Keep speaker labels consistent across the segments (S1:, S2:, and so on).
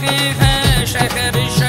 S1: भी है शहर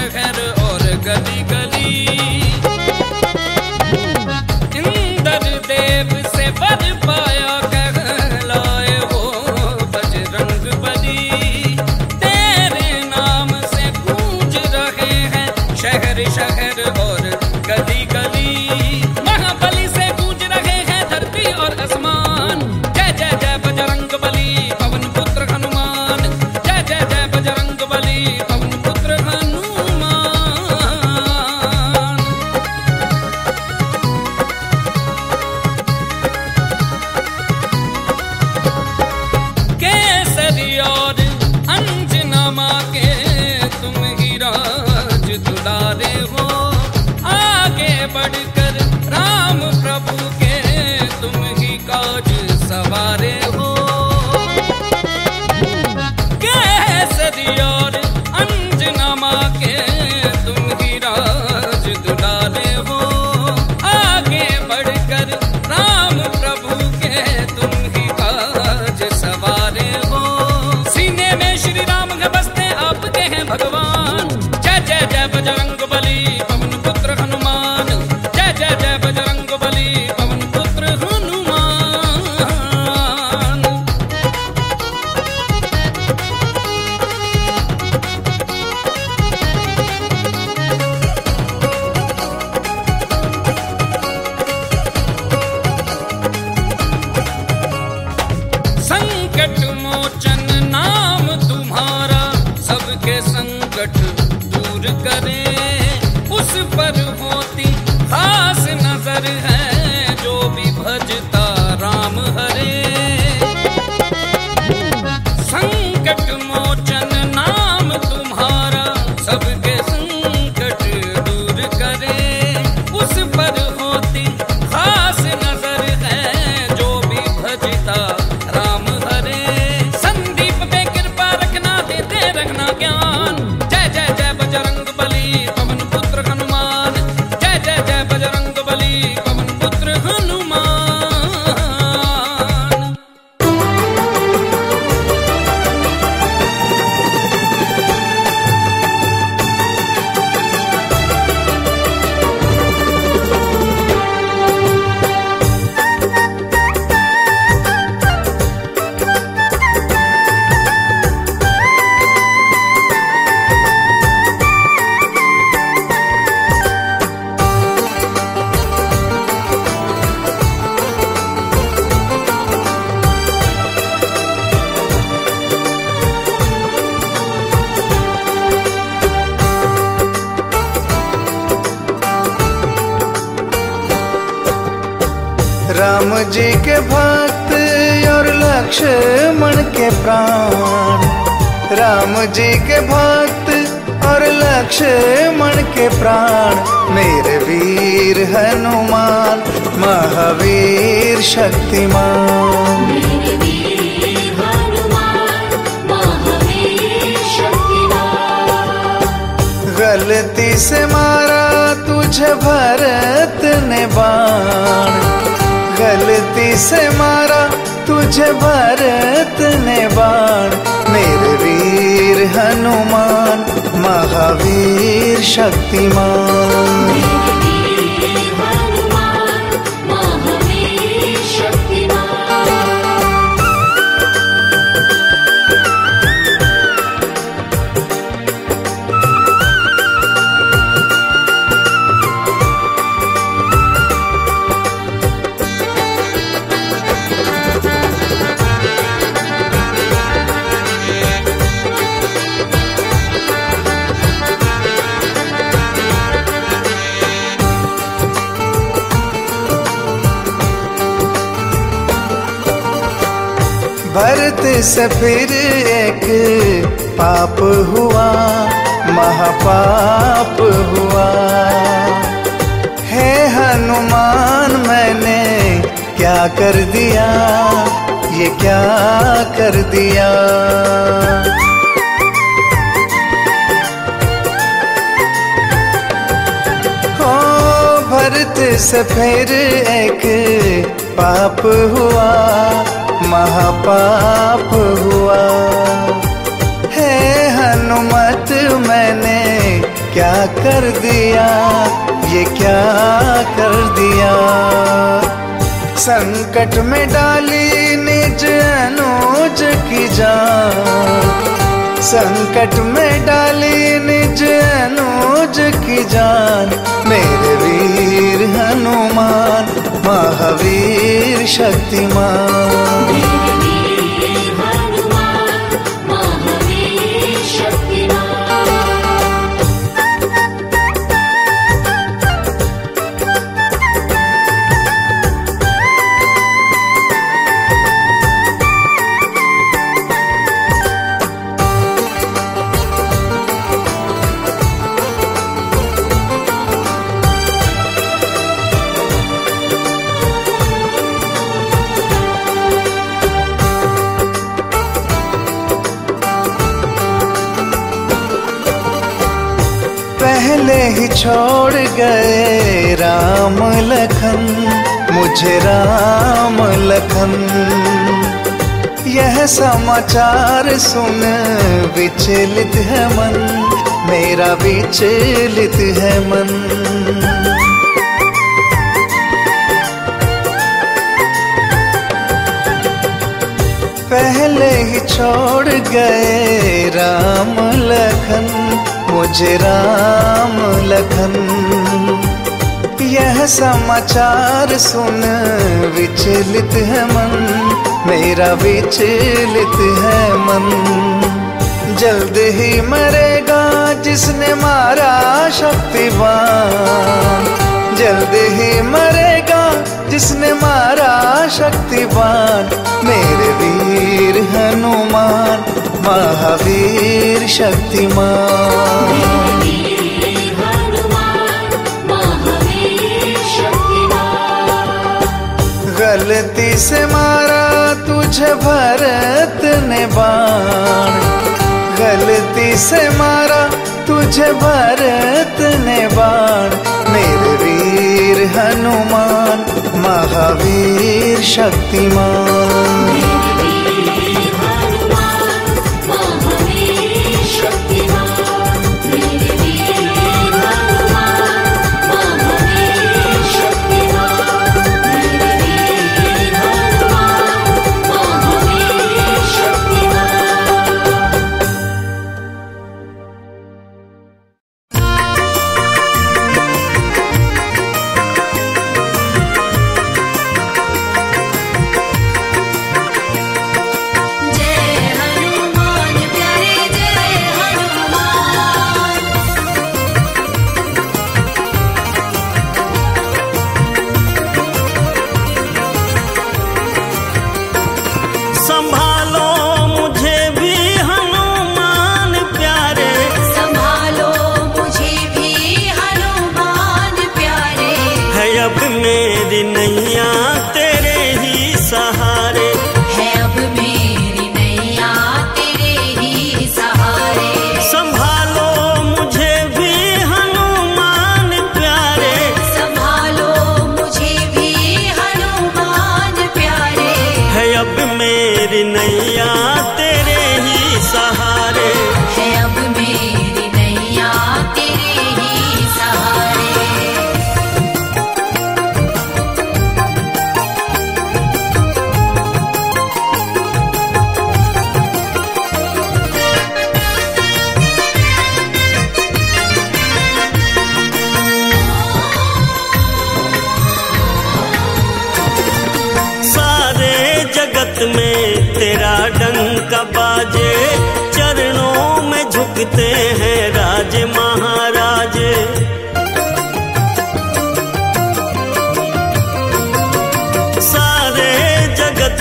S1: जी
S2: के भक्त और लक्ष्मण के प्राण। राम जी के भक्त और लक्ष्मण के प्राण। मेरे वीर हनुमान महावीर शक्तिमान। गलती से मारा तुझे भरत ने बाण। गलती से मारा तुझे भरत ने बाण। मेरे वीर हनुमान महावीर शक्तिमान। से फिर एक पाप हुआ, महापाप हुआ। हे हनुमान, मैंने क्या कर दिया? ये क्या कर दिया? हो भरत से फिर एक पाप हुआ महापाप हुआ। हे हनुमत, मैंने क्या कर दिया? ये क्या कर दिया? संकट में डाली निज अनुज की जान। संकट में डाली निज अनुज की जान। मेरे वीर हनुमान महावीर शक्तिमान। राम लखन, मुझे राम लखन। यह समाचार सुन विचलित है मन, मेरा विचलित है मन। पहले ही छोड़ गए राम लखन, मुझे राम लखन। यह समाचार सुन विचलित है मन, मेरा विचलित है मन। जल्द ही मरेगा जिसने मारा शक्तिवान। जल्द ही मरेगा जिसने मारा शक्तिवान। मेरे वीर हनुमान, महावीर शक्तिमान। गलती से मारा तुझे भरत ने बाण। गलती से मारा तुझे भरत ने बाण। मेरे वीर हनुमान, महावीर शक्तिमान।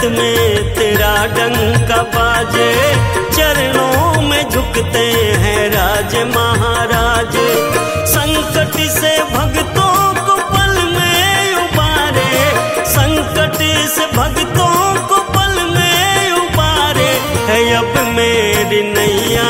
S3: जगत में तेरा डंका बाजे, चरणों में झुकते हैं राज महाराज। संकट से भक्तों को पल में उबारे, संकट से भक्तों को पल में उबारे, है अब मेरी नैया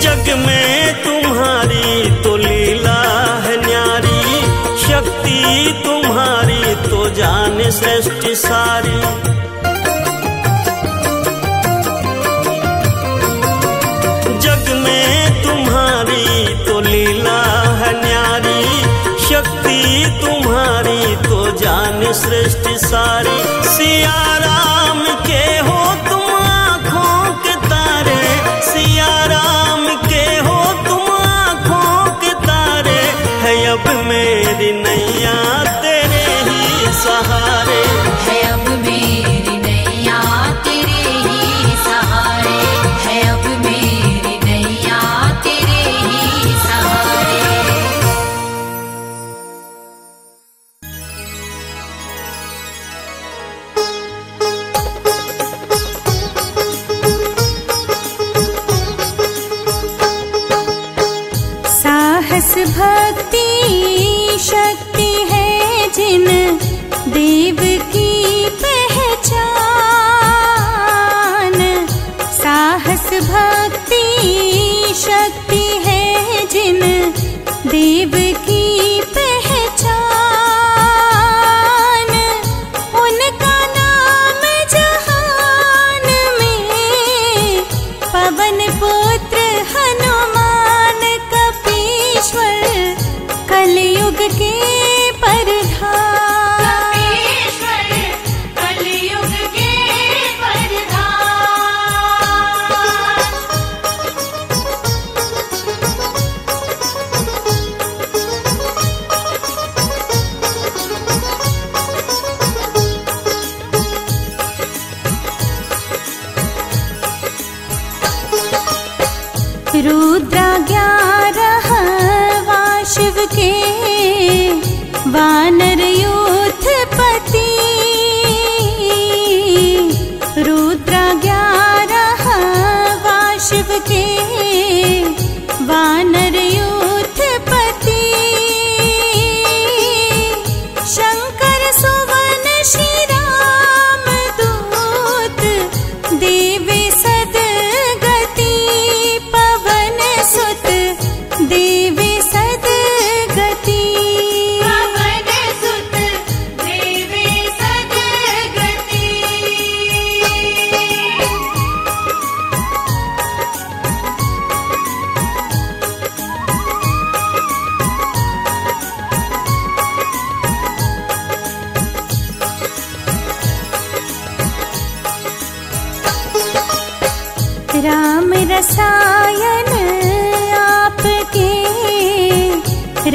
S3: जग में तुम्हारी तो लीला है न्यारी। शक्ति तुम्हारी तो जान सृष्टि सारी। जग में तुम्हारी तो लीला है न्यारी। शक्ति तुम्हारी तो जान सृष्टि सारी। सिया राम के हो
S4: भक्ति शक्ति है जिन देव की पहचान। साहस भक्ति शक्ति है जिन देव वाशिव के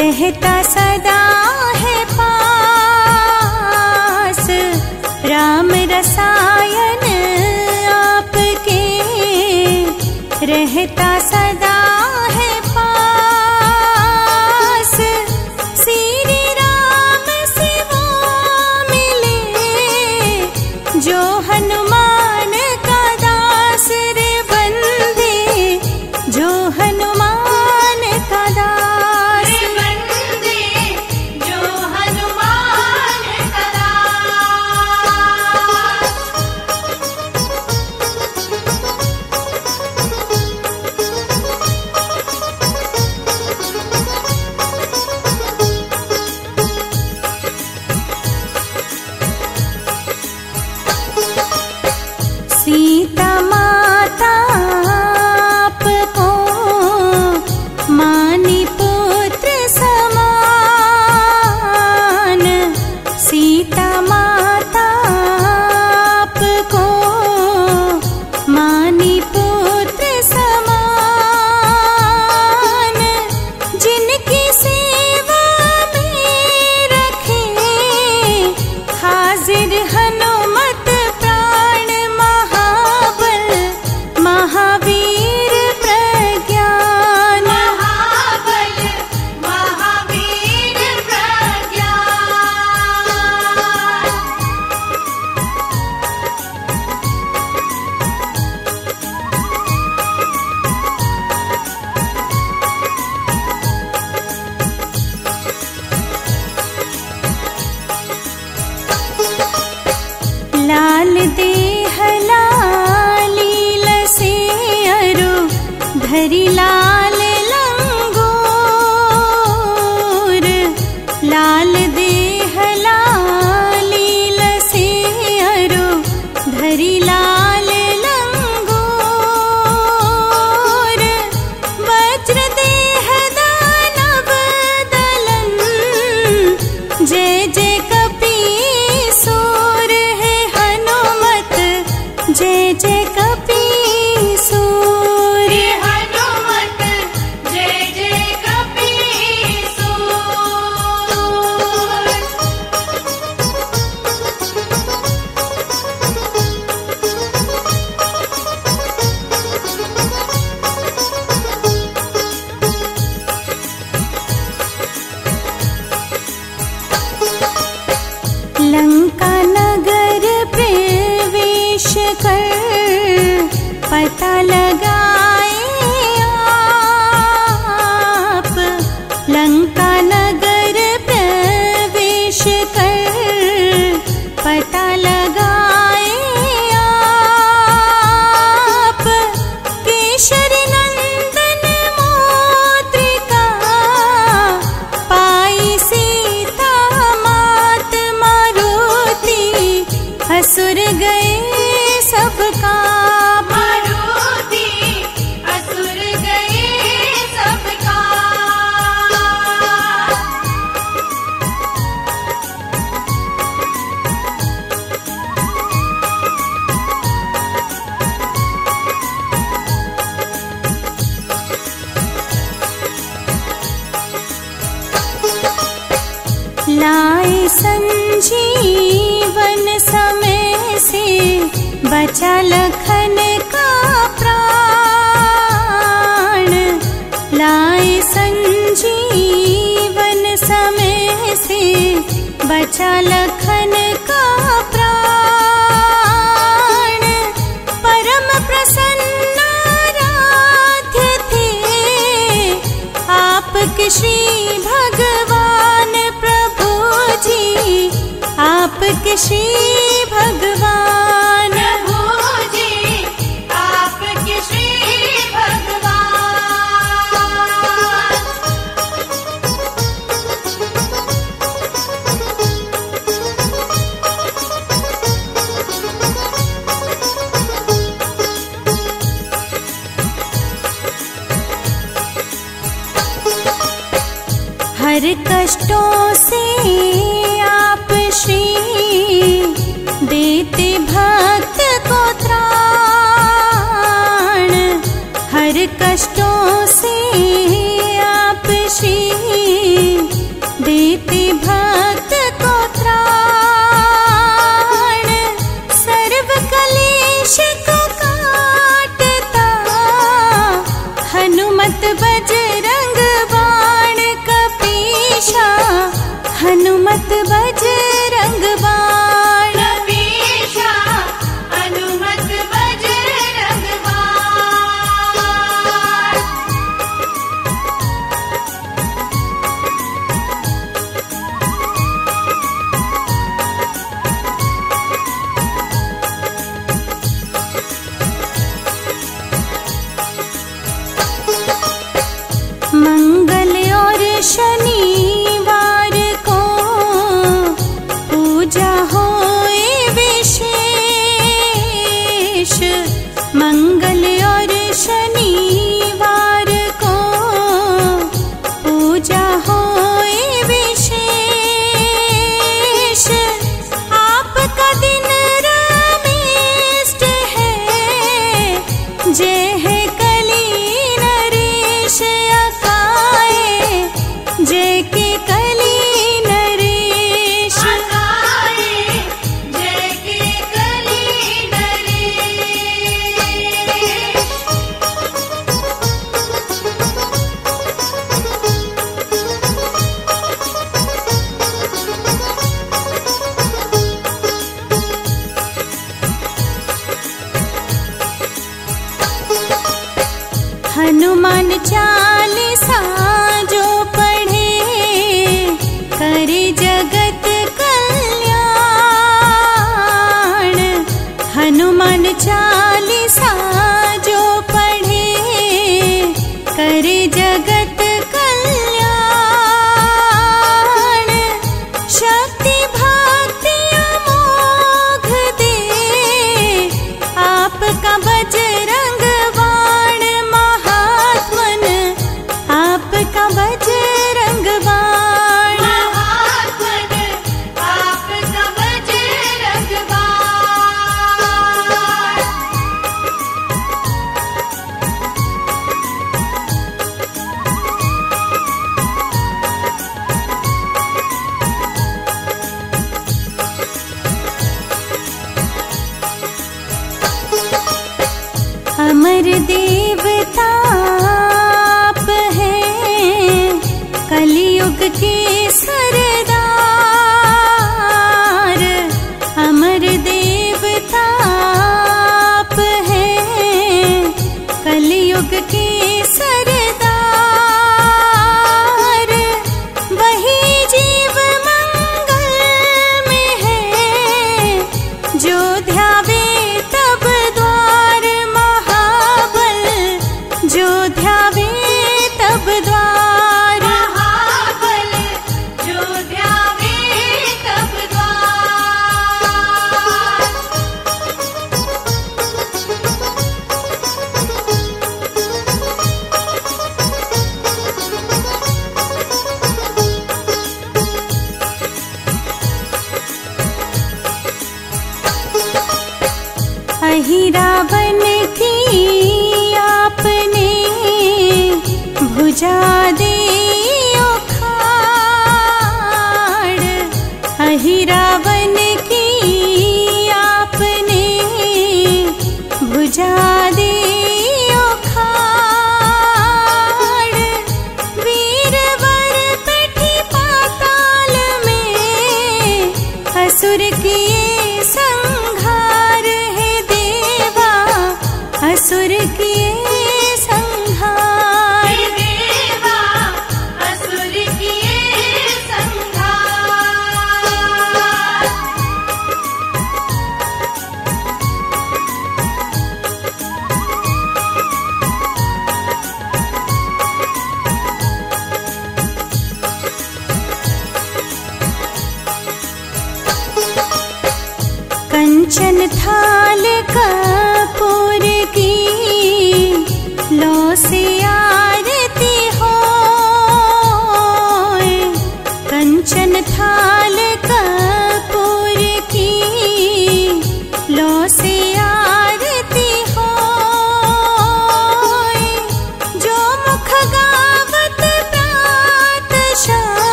S4: रहता सदा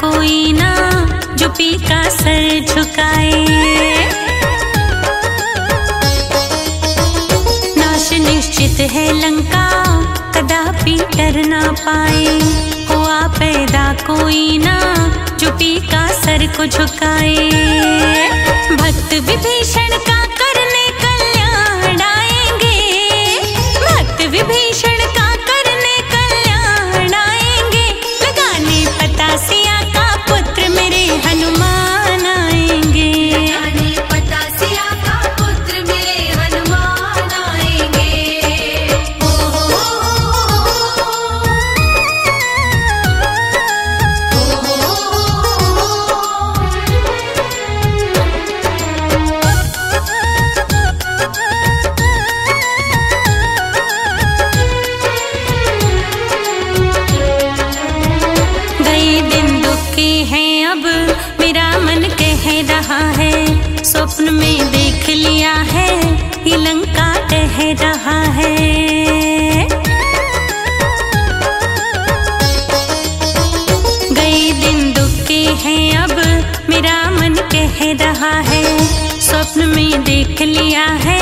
S4: कोई ना जो पी का सर झुकाए। नाश निश्चित है लंका कदापि डर ना पाए। हुआ पैदा कोई ना जो पी का सर को झुकाए। भक्त विभीषण का करने कल्याण आएँगे। भक्त विभीषण का में देख लिया है कि लंका कह रहा है। गई दिन दुख के हैं, अब मेरा मन कह रहा है, स्वप्न में देख लिया है है